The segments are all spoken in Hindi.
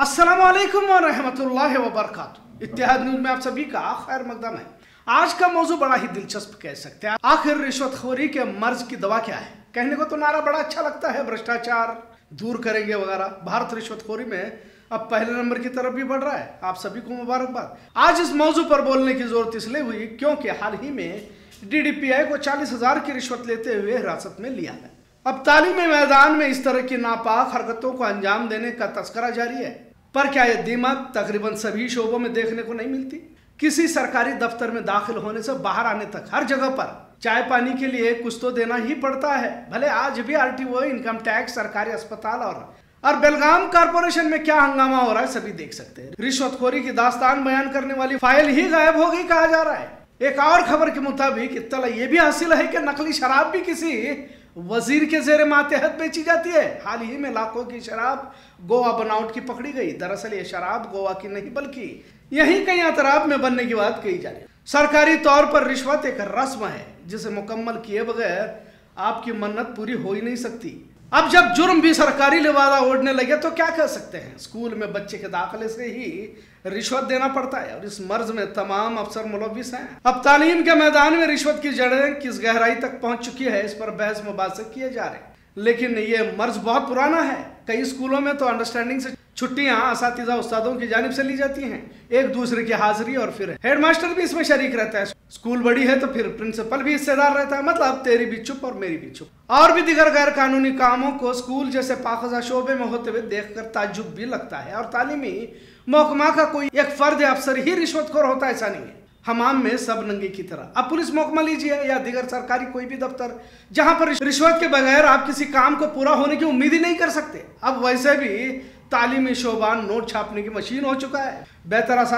अस्सलाम वालेकुम व रहमतुल्लाहि व बरकातहू इत्तेहाद न्यूज़ में आप सभी का खैर मकदम है। आज का मौजू बड़ा ही दिलचस्प कह सकते हैं। आखिर रिश्वतखोरी के मर्ज की दवा क्या है? कहने को तो नारा बड़ा अच्छा लगता है, भ्रष्टाचार दूर करेंगे वगैरह। भारत रिश्वतखोरी में अब पहले नंबर की तरफ़ भी बढ़ रहा है। आप सभी को मुबारकबाद। आज इस मौजू पर बोलने की ज़रूरत इसलिए हुई क्योंकि हाल ही में डीडीपीआई को चालीस हज़ार की रिश्वत लेते हुए हिरासत में लिया है। अब तालीमी मैदान में इस तरह की नापाक हरकतों को अंजाम देने का तस्करा जारी है। पर क्या यह दीमक तकरीबन सभी शोबों में देखने को नहीं मिलती? किसी सरकारी दफ्तर में दाखिल होने से बाहर आने तक हर जगह पर चाय पानी के लिए कुछ तो देना ही पड़ता है। भले आज भी आरटीओ, इनकम टैक्स, सरकारी अस्पताल और और बेलगाम कारपोरेशन में क्या हंगामा हो रहा है सभी देख सकते हैं। रिश्वतखोरी की दास्तान बयान करने वाली फ़ाइल ही गायब हो गई कहा जा रहा है। एक और खबर के मुताबिक इत्तला ये भी हासिल है कि नकली शराब भी किसी वज़ीर के जेर मातहत बेची जाती है। हाल ही में लाखों की शराब गोवा बनावट की पकड़ी गई। दरअसल ये शराब गोवा की नहीं, बल्कि यही कहीं अतराब में बनने की बात कही जा रही सरकारी तौर पर रिश्वत एक रस्म है, जिसे मुकम्मल किए बगैर आपकी मन्नत पूरी हो ही नहीं सकती। अब जब जुर्म भी सरकारी लिवादा ओढ़ने लगे तो क्या कर सकते हैं? स्कूल में बच्चे के दाखिले से ही रिश्वत देना पड़ता है, और इस मर्ज में तमाम अफसर मुलविस हैं। अब तालीम के मैदान में रिश्वत की जड़ें किस गहराई तक पहुँच चुकी है, इस पर बहस मुबासे किए जा रहे हैं। लेकिन ये मर्ज बहुत पुराना है। कई स्कूलों में तो अंडरस्टैंडिंग से छुट्टियाँ इस उस्तादों की जानब से ली जाती हैं। एक दूसरे की हाजिरी और फिर हेडमास्टर भी इसमें शरीक रहता है। स्कूल बड़ी है तो फिर प्रिंसिपल भी हिस्सेदार रहता है। मतलब तेरी भी चुप और मेरी भी चुप। और भी दिगर गैर कानूनी कामों को स्कूल जैसे पाखजा शोबे में होते हुए देखकर ताजुब भी लगता है। और तालीमी महकमा का कोई एक फर्द अफसर ही रिश्वतखोर होता ऐसा नहीं है। हमाम में सब नंगे की तरह। अब पुलिस महकमा लीजिए या दिगर सरकारी कोई भी दफ्तर, जहाँ पर रिश्वत के बगैर आप किसी काम को पूरा होने की उम्मीद ही नहीं कर सकते। अब वैसे भी तालीमी शोबा नोट छापने की मशीन हो चुका है। बेहतर इस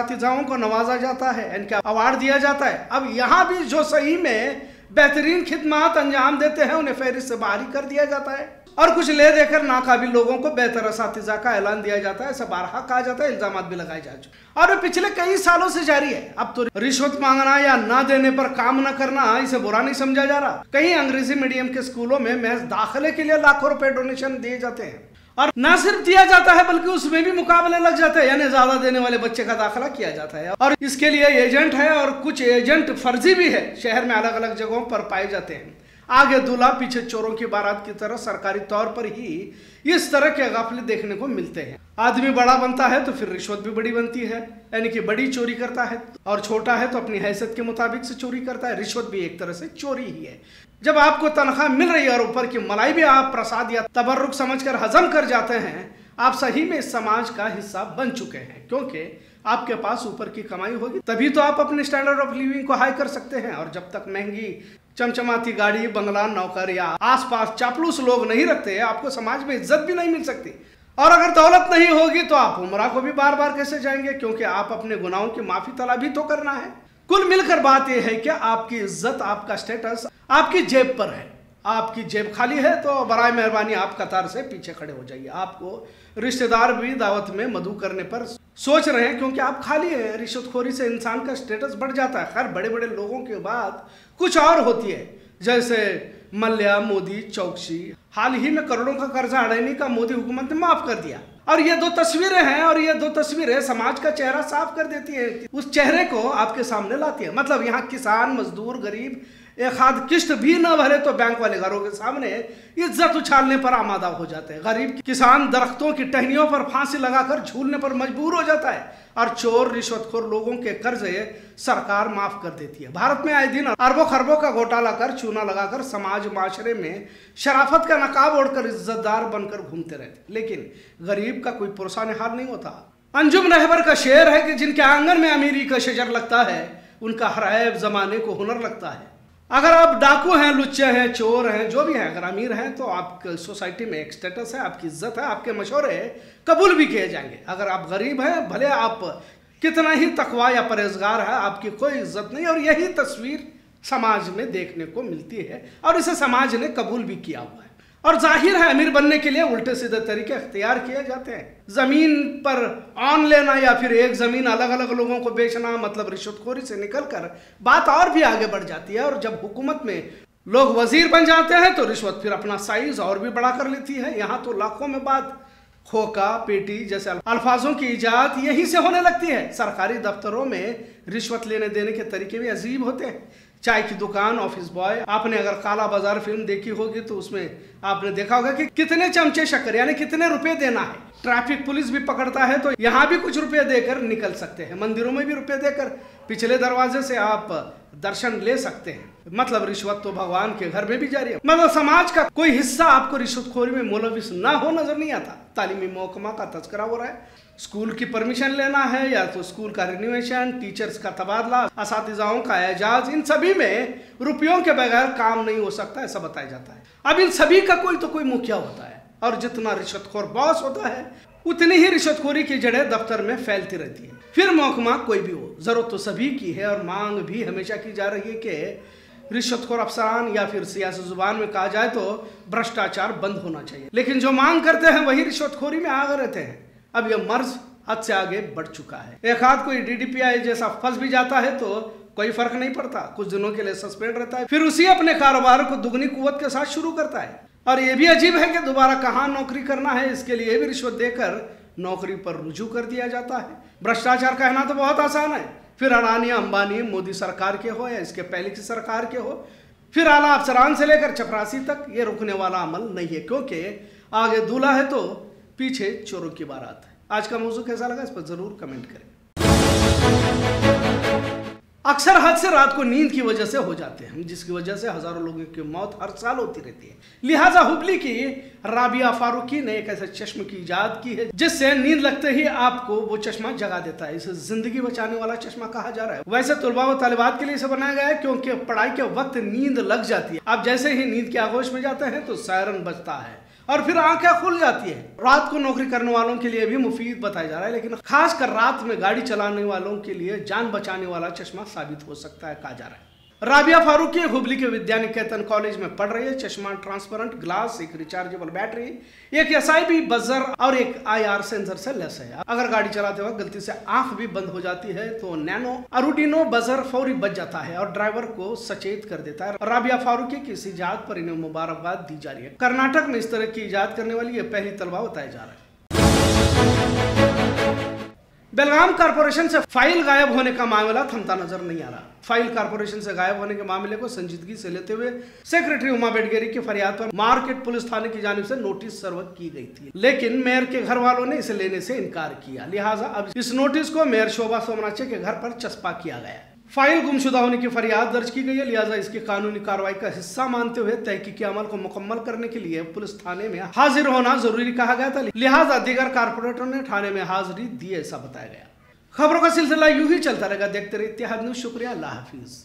को नवाजा जाता है, इनका अवार्ड दिया जाता है। अब यहाँ भी जो सही में बेहतरीन खिदमात अंजाम देते हैं, उन्हें फहरिस्त से बाहरी कर दिया जाता है। और कुछ ले देकर नाकाबिल लोगों को बेहतर इस का ऐलान दिया जाता है ऐसा बारहा कहा जाता है इल्ज़ाम भी लगाए जा चुके और पिछले कई सालों से जारी है। अब तो रिश्वत मांगना या ना देने पर काम न करना, इसे बुरा नहीं समझा जा रहा। कई अंग्रेज़ी मीडियम के स्कूलों में महज दाखिले के लिए लाखों रुपए डोनेशन दिए जाते हैं। और न सिर्फ़ दिया जाता है, बल्कि उसमें भी मुकाबले लग जाते हैं, यानी ज़्यादा देने वाले बच्चे का दाखिला किया जाता है। और इसके लिए एजेंट है, और कुछ एजेंट फर्जी भी है, शहर में अलग अलग जगहों पर पाए जाते हैं। आगे दूल्हा, पीछे चोरों की बारात की तरह सरकारी तौर पर ही इस तरह के गाफले देखने को मिलते हैं। आदमी बड़ा बनता है तो फिर रिश्वत भी बड़ी बनती है, यानी कि बड़ी चोरी करता है। और छोटा है तो अपनी हैसियत के मुताबिक से चोरी करता है, रिश्वत भी एक तरह से चोरी ही है। जब आपको तनख्वाह मिल रही है और ऊपर की मलाई भी आप प्रसाद या तबर्रुक समझकर हजम कर जाते हैं, आप सही में इस समाज का हिस्सा बन चुके हैं, क्योंकि आपके पास ऊपर की कमाई होगी, तभी तो आप अपने स्टैंडर्ड ऑफ़ लिविंग को हाई कर सकते हैं। और जब तक महँगी, चमचमाती गाड़ी, बंगला, नौकर या आसपास चापलूस लोग नहीं रखते, आपको समाज में इज़्ज़त भी नहीं मिल सकती। और अगर दौलत नहीं होगी तो आप उमरा को भी बार बार कैसे जाएँगे? क्योंकि आप अपने गुनाहों की माफ़ी तलाबी तो करना है। कुल मिलकर बात यह है कि आपकी इज़्ज़त, आपका स्टेटस आपकी जेब पर है। आपकी जेब खाली है तो बरए मेहरबानी आप कतार से पीछे खड़े हो जाइए। आपको रिश्तेदार भी दावत में मधु करने पर सोच रहे हैं क्योंकि आप खाली हैं। रिश्वतखोरी से इंसान का स्टेटस बढ़ जाता है। खैर बड़े बड़े लोगों के बाद कुछ और होती है। जैसे मल्ल्या मोदी, चौकसी। हाल ही में करोड़ों का कर्जा, अड़ाने का मोदी हुकूमत ने माफ़ कर दिया। और ये दो तस्वीरें हैं और ये दो तस्वीरें समाज का चेहरा साफ़ कर देती है। उस चेहरे को आपके सामने लाती है। मतलब यहाँ किसान, मजदूर, गरीब एक हाथ किस्त भी न भरे तो बैंक वाले घरों के सामने इज़्ज़त उछालने पर आमादा हो जाते हैं। गरीब किसान दरख्तों की टहनियों पर फांसी लगाकर झूलने पर मजबूर हो जाता है और चोर, रिश्वतखोर लोगों के कर्जे सरकार माफ़ कर देती है। भारत में आए दिन अरबों खरबों का घोटाला कर चूना लगाकर समाज माशरे में शराफत का नकाब ओढ़कर इज्जतदार बनकर घूमते रहते लेकिन गरीब का कोई पुरसा निहार नहीं होता। अंजुम रहबर का शेर है कि जिनके आँगन में अमीरी का शजर लगता है, उनका हर जमाने को हुनर लगता है। अगर आप डाकू हैं, लुच्चे हैं, चोर हैं, जो भी हैं, अगर अमीर हैं तो आप सोसाइटी में एक स्टेटस है, आपकी इज़्ज़त है, आपके मशवरे कबूल भी किए जाएँगे। अगर आप गरीब हैं, भले आप कितना ही तकवा या परहेजगार है, आपकी कोई इज़्ज़त नहीं, और यही तस्वीर समाज में देखने को मिलती है, और इसे समाज ने कबूल भी किया हुआ है। और ज़ाहिर है अमीर बनने के लिए उल्टे सीधे तरीके अख्तियार किए जाते हैं। ज़मीन पर ऑन लेना या फिर एक ज़मीन अलग अलग लोगों को बेचना मतलब रिश्वतखोरी से निकलकर बात और भी आगे बढ़ जाती है और जब हुकूमत में लोग वज़ीर बन जाते हैं तो रिश्वत फिर अपना साइज़ और भी बड़ा कर लेती है। यहाँ तो लाखों में बात खोका पेटी जैसे अल्फाजों की इजाद यहीं से होने लगती है। सरकारी दफ्तरों में रिश्वत लेने देने के तरीके भी अजीब होते हैं। चाय की दुकान ऑफ़िस बॉय आपने अगर काला बाज़ार फ़िल्म देखी होगी तो उसमें आपने देखा होगा कि कितने चमचे शक्कर, यानी कितने रुपए देना है। ट्रैफ़िक पुलिस भी पकड़ता है तो यहाँ भी कुछ रुपए देकर निकल सकते हैं। मंदिरों में भी रुपए देकर पिछले दरवाजे से आप दर्शन ले सकते हैं। मतलब रिश्वत तो भगवान के घर में भी जारी है। मतलब समाज का कोई हिस्सा आपको रिश्वतखोरी में मुलविस ना हो, नज़र नहीं आता। तालीमी महकमा का तस्करा हो रहा है। स्कूल की परमिशन लेना है या तो स्कूल का रिन्यूएशन टीचर्स का तबादला इस का एजाज, इन सभी में रुपयों के बगैर काम नहीं हो सकता ऐसा बताया जाता है। अब इन सभी का कोई तो कोई मुखिया होता है और जितना रिश्वतखोर बॉस होता है, उतनी ही रिश्वतखोरी की जड़ें दफ्तर में फैलती रहती है। फिर महकमा कोई भी हो, ज़रूरत तो सभी की है और मांग भी हमेशा की जा रही है कि रिश्वतखोर अफसरान या फिर सियासी ज़ुबान में कहा जाए तो भ्रष्टाचार बंद होना चाहिए। लेकिन जो मांग करते हैं, वही रिश्वतखोरी में आगे रहते हैं अब यह मर्ज हद से आगे बढ़ चुका है। एक हाथ कोई डीडीपीआई जैसा फंस भी जाता है तो कोई फ़र्क नहीं पड़ता। कुछ दिनों के लिए सस्पेंड रहता है। फिर उसी अपने कारोबार को दुगनी कुवत के साथ शुरू करता है। और ये भी अजीब है कि दोबारा कहाँ नौकरी करना है, इसके लिए भी रिश्वत देकर नौकरी पर रुजू कर दिया जाता है। भ्रष्टाचार कहना तो बहुत आसान है। फिर अडानी, अंबानी, मोदी सरकार के हो या इसके पहले की सरकार के हो, फिर आला अफसरान से लेकर चपरासी तक ये रुकने वाला अमल नहीं है। क्योंकि आगे दूल्हा है तो पीछे चोरों की बारात है। आज का मौजूद कैसा लगा, इस पर ज़रूर कमेंट करें। अक्सर हादसे रात को नींद की वजह से हो जाते हैं, जिसकी वजह से हज़ारों लोगों की मौत हर साल होती रहती है। लिहाजा हुबली की राबिया फारूकी ने एक ऐसे चश्मे की इजाद की है, जिससे नींद लगते ही आपको वो चश्मा जगा देता है। इसे ज़िंदगी बचाने वाला चश्मा कहा जा रहा है। वैसे तुलबा व तालिबात के लिए इसे बनाया गया है, क्योंकि पढ़ाई के वक्त नींद लग जाती है। आप जैसे ही नींद के आगोश में जाते हैं तो सायरन बजता है। और फिर आँखें खुल जाती है। रात को नौकरी करने वालों के लिए भी मुफीद बताया जा रहा है, लेकिन खासकर रात में गाड़ी चलाने वालों के लिए जान बचाने वाला चश्मा साबित हो सकता है, कहा जा रहा है। राबिया फारूकी हुबली के विद्यानिकेतन कॉलेज में पढ़ रही है। चश्मा ट्रांसपेरेंट, ग्लास, एक रिचार्जेबल बैटरी एक एस आई बजर और एक आई आर सेंसर से लेस है। अगर गाड़ी चलाते वक्त गलती से आँख भी बंद हो जाती है तो नैनो अरुडिनो बजर फौरी बच जाता है और ड्राइवर को सचेत कर देता है। राबिया फारूकी की इस इजाद पर इन्हें मुबारकबाद दी जा रही है। कर्नाटक में इस तरह की इजाद करने वाली यह पहली तलबा बताया जा रहा है। बेलगाम कारपोरेशन से फ़ाइल गायब होने का मामला थमता नज़र नहीं आ रहा। फ़ाइल कारपोरेशन से गायब होने के मामले को संजीदगी से लेते हुए सेक्रेटरी उमा बेडगेरी की फरियाद पर मार्केट पुलिस थाने की जानब से नोटिस सर्व की गई थी। लेकिन मेयर के घर वालों ने इसे लेने से इनकार किया। लिहाजा अब इस नोटिस को मेयर शोभा सोमनाचे के घर पर चस्पा किया गया। फ़ाइल गुमशुदा होने की फरियाद दर्ज की गई है, लिहाजा इसकी कानूनी कार्रवाई का हिस्सा मानते हुए तहकीकी अमल को मुकम्मल करने के लिए पुलिस थाने में हाजिर होना ज़रूरी कहा गया था, लिहाजा दीगर कारपोरेटर ने थाने में हाजिरी दी ऐसा बताया गया। खबरों का सिलसिला यूँ ही चलता रहेगा, देखते रहे इतिहाद न्यूज़, शुक्रिया, अल्लाह हाफिज़।